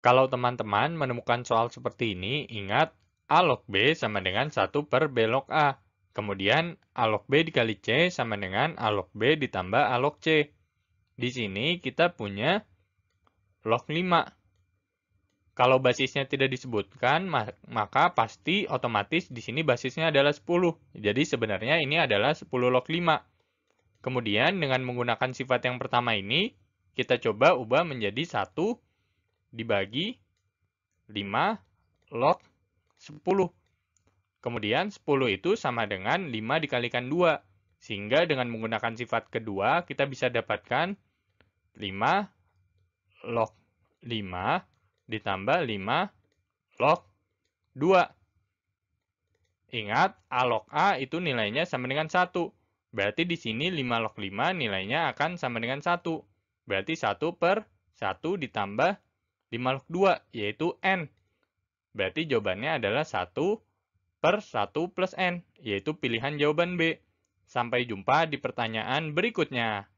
Kalau teman-teman menemukan soal seperti ini, ingat A log B sama dengan 1 per B log A. Kemudian A log B dikali C sama dengan A log B ditambah A log C. Di sini kita punya log 5. Kalau basisnya tidak disebutkan, maka pasti otomatis di sini basisnya adalah 10. Jadi sebenarnya ini adalah 10 log 5. Kemudian dengan menggunakan sifat yang pertama ini, kita coba ubah menjadi 1 dibagi 5 log 10. Kemudian 10 itu sama dengan 5 dikalikan 2. Sehingga dengan menggunakan sifat kedua, kita bisa dapatkan 5 log 5 ditambah 5 log 2. Ingat, A log A itu nilainya sama dengan 1. Berarti di sini 5 log 5 nilainya akan sama dengan 1. Berarti 1 per 1 ditambah 5 log 2, yaitu N. Berarti jawabannya adalah 1 per 1 plus N, yaitu pilihan jawaban B. Sampai jumpa di pertanyaan berikutnya.